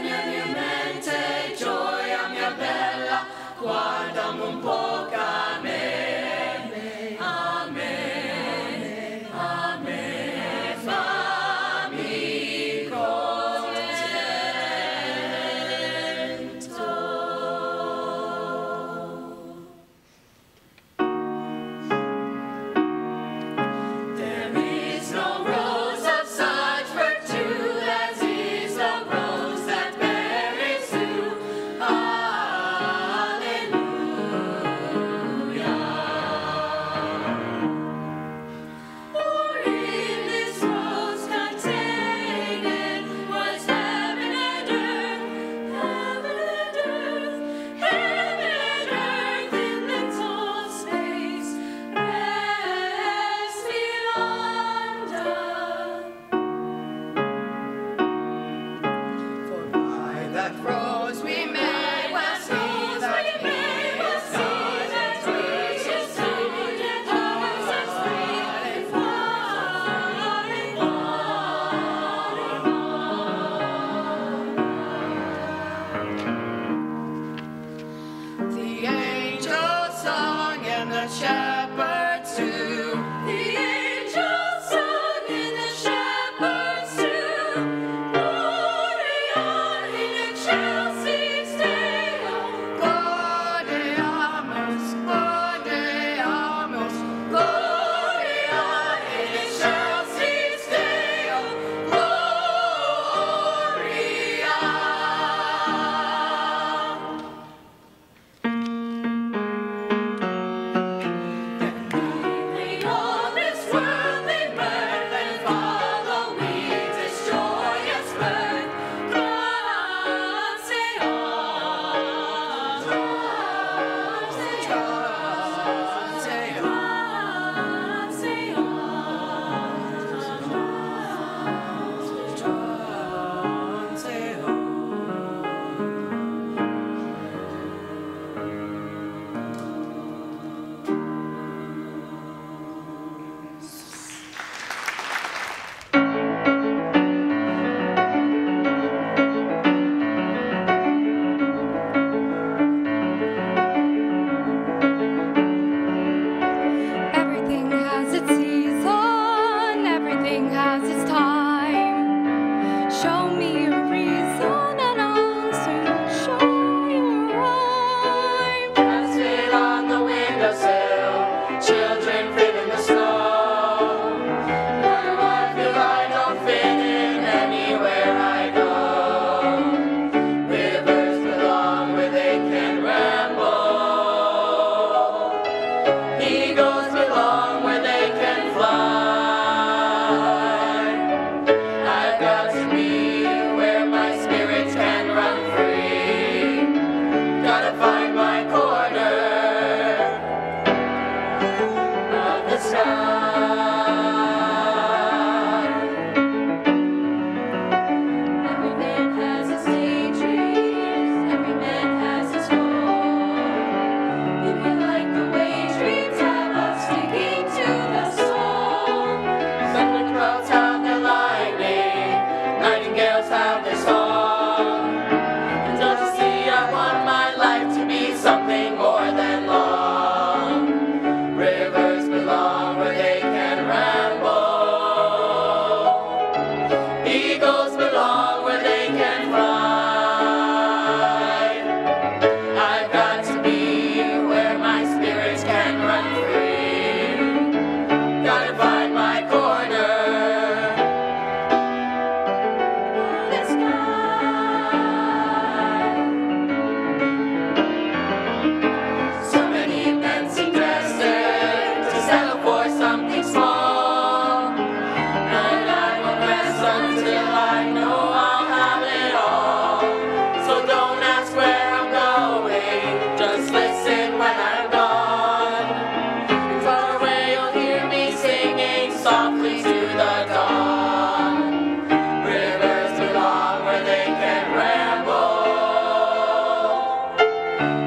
Tieni a and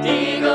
第一个